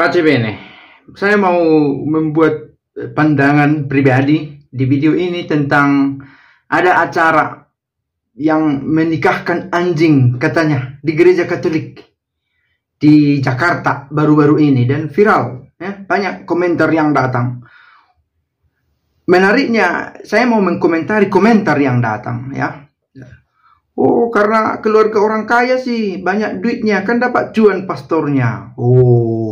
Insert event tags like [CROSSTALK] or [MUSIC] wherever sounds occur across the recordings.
Pace bene, saya mau membuat pandangan pribadi di video ini tentang ada acara yang menikahkan anjing katanya di gereja Katolik di Jakarta baru-baru ini dan viral ya. Banyak komentar yang datang. Menariknya saya mau mengkomentari komentar yang datang ya. Oh karena keluarga orang kaya sih banyak duitnya kan dapat cuan pastornya. Oh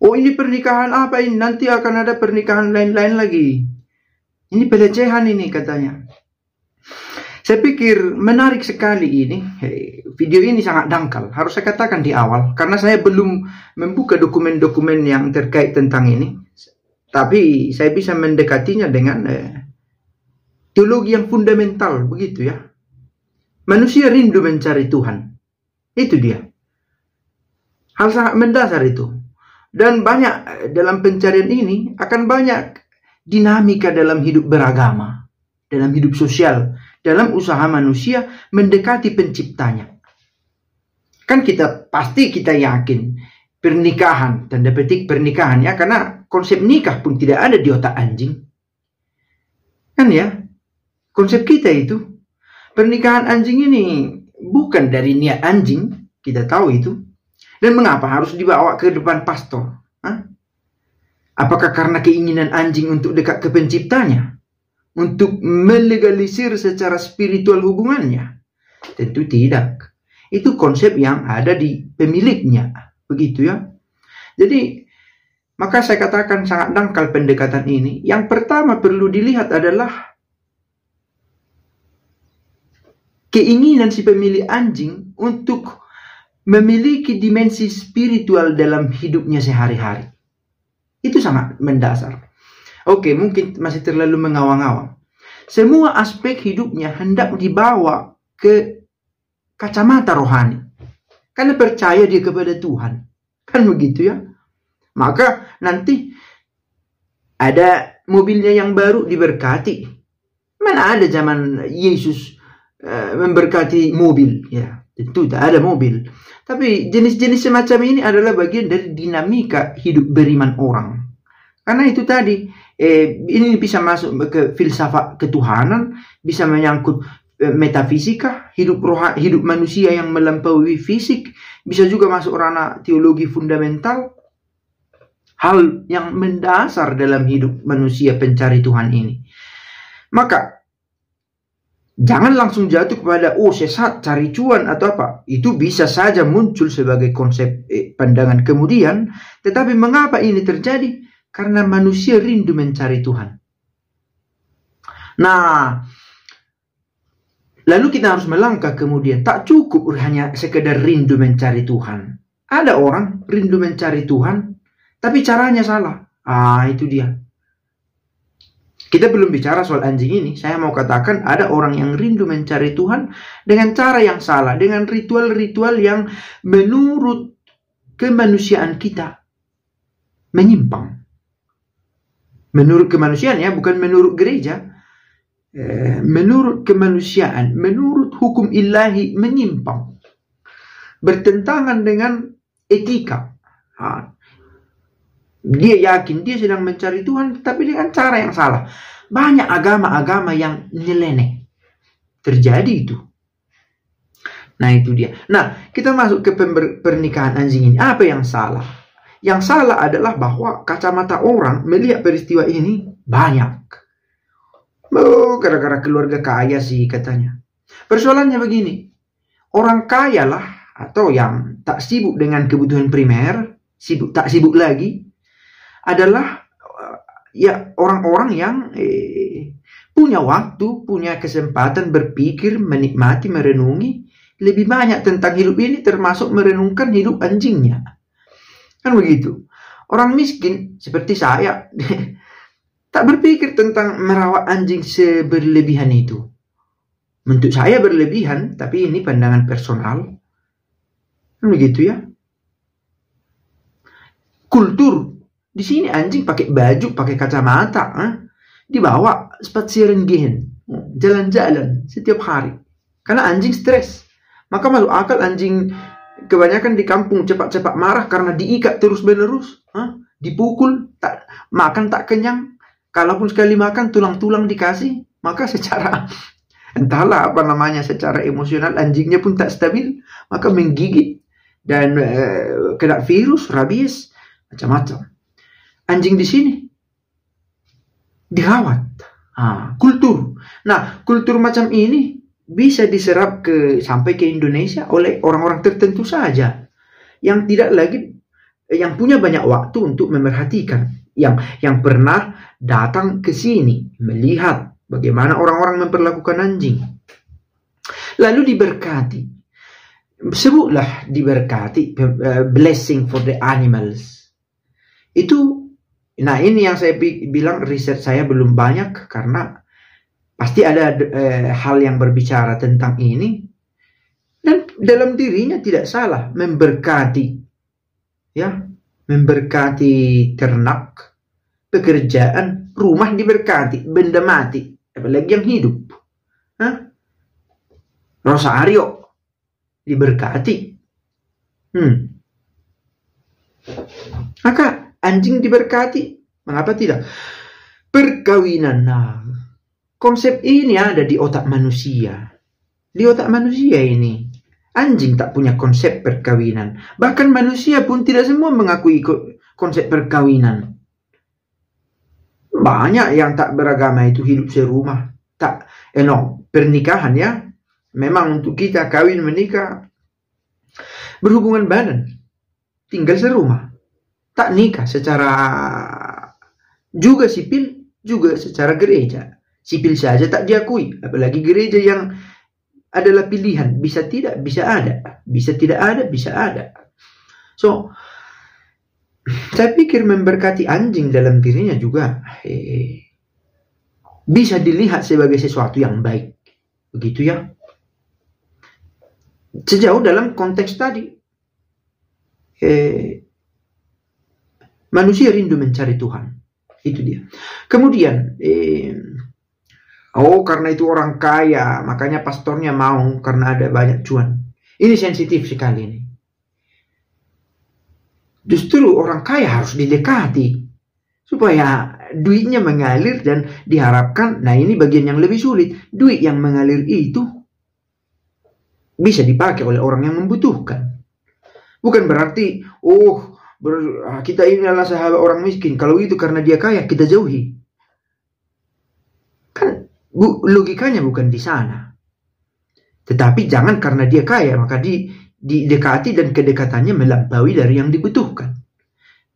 Oh ini pernikahan apa ini? Nanti akan ada pernikahan lain-lain lagi. Ini pelecehan ini katanya. Saya pikir menarik sekali ini. Video ini sangat dangkal. Harus saya katakan di awal. Karena saya belum membuka dokumen-dokumen yang terkait tentang ini. Tapi saya bisa mendekatinya dengan eh, teologi yang fundamental. Begitu ya. Manusia rindu mencari Tuhan. Itu dia. Hal sangat mendasar itu. Dan banyak eh, dalam pencarian ini akan banyak dinamika dalam hidup beragama, dalam hidup sosial, dalam usaha manusia mendekati penciptanya. Kan kita pasti kita yakin pernikahan, tanda petik pernikahan ya, karena konsep nikah pun tidak ada di otak anjing. Kan ya, konsep kita itu. Pernikahan anjing ini bukan dari niat anjing, kita tahu itu. Dan mengapa harus dibawa ke depan pastor? Hah? Apakah karena keinginan anjing untuk dekat ke penciptanya? Untuk melegalisir secara spiritual hubungannya? Tentu tidak. Itu konsep yang ada di pemiliknya. Begitu ya. Jadi, maka saya katakan sangat dangkal pendekatan ini. Yang pertama perlu dilihat adalah keinginan si pemilik anjing untuk memiliki dimensi spiritual dalam hidupnya sehari-hari. Itu sangat mendasar. Oke, mungkin masih terlalu mengawang-awang. Semua aspek hidupnya hendak dibawa ke kacamata rohani. Karena percaya dia kepada Tuhan. Kan begitu ya? Maka nanti ada mobilnya yang baru diberkati. Mana ada zaman Yesus uh, memberkati mobil ya Tentu tidak ada mobil. Tapi jenis-jenis semacam ini adalah bagian dari dinamika hidup beriman orang. Karena itu tadi, eh, ini bisa masuk ke filsafat ketuhanan, bisa menyangkut eh, metafisika, hidup roh, hidup manusia yang melampaui fisik, bisa juga masuk ranah teologi fundamental, hal yang mendasar dalam hidup manusia pencari Tuhan ini. Maka Jangan langsung jatuh kepada oh sesat cari cuan atau apa. Itu bisa saja muncul sebagai konsep eh, pandangan kemudian. Tetapi mengapa ini terjadi? Karena manusia rindu mencari Tuhan. Nah, lalu kita harus melangkah kemudian. Tak cukup hanya sekedar rindu mencari Tuhan. Ada orang rindu mencari Tuhan, tapi caranya salah. Ah, itu dia. Kita belum bicara soal anjing ini. Saya mau katakan ada orang yang rindu mencari Tuhan dengan cara yang salah, dengan ritual-ritual yang menurut kemanusiaan kita menyimpang. Menurut kemanusiaan ya, bukan menurut gereja. Eh, menurut kemanusiaan, menurut hukum ilahi menyimpang. Bertentangan dengan etika. Dia yakin dia sedang mencari Tuhan, tapi dengan cara yang salah. Banyak agama-agama yang nyeleneh. Terjadi itu. Nah itu dia. Nah kita masuk ke pernikahan anjing ini. Apa yang salah? Yang salah adalah bahwa kacamata orang melihat peristiwa ini banyak. Oh, gara-gara keluarga kaya sih katanya. Persoalannya begini. Orang kaya lah atau yang tak sibuk dengan kebutuhan primer, sibuk tak sibuk lagi, adalah eh, ya orang-orang yang eh, punya waktu, punya kesempatan berpikir, menikmati, merenungi lebih banyak tentang hidup ini termasuk merenungkan hidup anjingnya. Kan begitu. Orang miskin seperti saya [LAUGHS] tak berpikir tentang merawat anjing seberlebihan itu. Untuk saya berlebihan, tapi ini pandangan personal. Kan begitu ya. Kultur di sini anjing pakai baju, pakai kacamata, eh? dibawa spazieren gehen, jalan-jalan setiap hari. Karena anjing stres. Maka masuk akal anjing kebanyakan di kampung cepat-cepat marah karena diikat terus-menerus, dipukul, tak makan tak kenyang. Kalaupun sekali makan tulang-tulang dikasih, maka secara [LAUGHS] entahlah apa namanya secara emosional anjingnya pun tak stabil, maka menggigit dan uh, kena virus, rabies, macam-macam. Anjing di sini. Dirawat. Kultur. Nah, kultur macam ini bisa diserap ke sampai ke Indonesia oleh orang-orang tertentu saja. Yang tidak lagi yang punya banyak waktu untuk memerhatikan. Yang yang pernah datang ke sini melihat bagaimana orang-orang memperlakukan anjing. Lalu diberkati. Sebutlah diberkati uh, blessing for the animals. Itu nah ini yang saya bilang riset saya belum banyak karena Pasti ada eh, hal yang berbicara tentang ini. Dan dalam dirinya tidak salah memberkati. Ya, memberkati ternak, pekerjaan, rumah diberkati, benda mati, apalagi yang hidup. Hah? Rosario diberkati. Hmm. Maka anjing diberkati, mengapa tidak? Perkawinan. Nah, Konsep ini ada di otak manusia. Di otak manusia ini. Anjing tak punya konsep perkawinan. Bahkan manusia pun tidak semua mengakui konsep perkawinan. Banyak yang tak beragama itu hidup serumah. Tak, eh no, pernikahan ya. Memang untuk kita kawin menikah berhubungan badan. Tinggal serumah. Tak nikah secara juga sipil, juga secara gereja. Sipil saja tak diakui apalagi gereja yang adalah pilihan. Bisa tidak bisa ada. Bisa tidak ada bisa ada. So saya pikir memberkati anjing dalam dirinya juga eh, bisa dilihat sebagai sesuatu yang baik. Begitu ya. Sejauh dalam konteks tadi eh, manusia rindu mencari Tuhan itu dia kemudian eh, Oh, karena itu orang kaya, makanya pastornya mau karena ada banyak cuan. Ini sensitif sekali ini. Justru orang kaya harus didekati supaya duitnya mengalir dan diharapkan, nah ini bagian yang lebih sulit, duit yang mengalir itu bisa dipakai oleh orang yang membutuhkan. Bukan berarti, oh kita ini adalah sahabat orang miskin, kalau itu karena dia kaya kita jauhi. Kan Bu, logikanya bukan di sana. Tetapi jangan karena dia kaya maka di didekati dan kedekatannya melampaui dari yang dibutuhkan.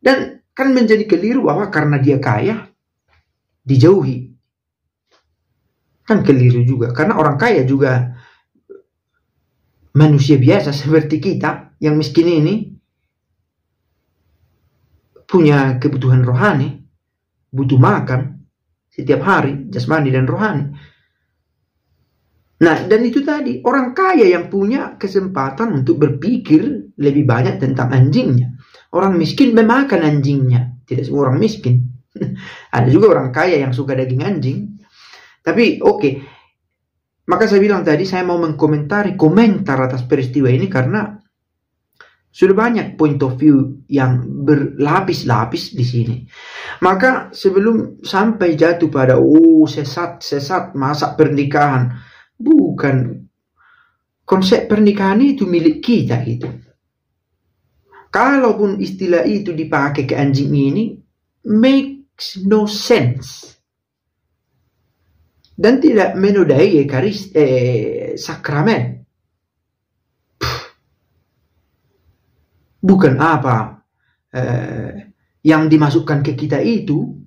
Dan kan menjadi keliru bahwa karena dia kaya dijauhi. Kan keliru juga karena orang kaya juga manusia biasa [LAUGHS] seperti kita yang miskin ini punya kebutuhan rohani, butuh makan, setiap hari, jasmani dan rohani. Nah, dan itu tadi orang kaya yang punya kesempatan untuk berpikir lebih banyak tentang anjingnya. Orang miskin memakan anjingnya. Tidak semua orang miskin. [LAUGHS] Ada juga orang kaya yang suka daging anjing. Tapi oke, okay. maka saya bilang tadi saya mau mengkomentari komentar atas peristiwa ini karena sudah banyak point of view yang berlapis-lapis di sini. Maka sebelum sampai jatuh pada oh sesat sesat masa pernikahan, bukan konsep pernikahan itu milik kita itu. Kalaupun istilah itu dipakai ke anjing ini, makes no sense. Dan tidak menodai ekaris, eh, sakramen. Bukan apa. Eh, yang dimasukkan ke kita itu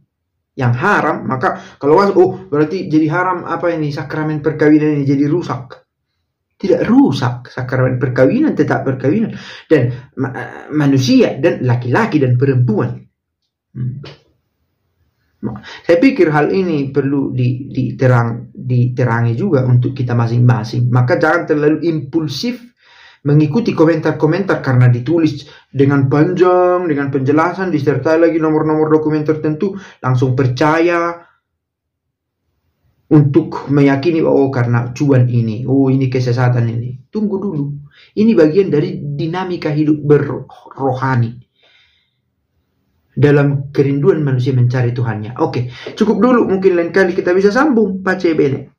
yang haram maka kalau oh berarti jadi haram apa ini? Sakramen perkawinan ini jadi rusak. Tidak rusak sakramen perkawinan tetap perkawinan. Dan ma manusia dan laki-laki dan perempuan. Hmm. saya pikir hal ini perlu di, diterang, diterangi juga untuk kita masing-masing. Maka jangan terlalu impulsif mengikuti komentar-komentar karena ditulis dengan panjang, dengan penjelasan, disertai lagi nomor-nomor dokumen tertentu, langsung percaya untuk meyakini oh karena cuan ini, oh ini kesesatan ini. Tunggu dulu. Ini bagian dari dinamika hidup berrohani. Dalam kerinduan manusia mencari Tuhannya. Oke, cukup dulu. Mungkin lain kali kita bisa sambung. Pace bene.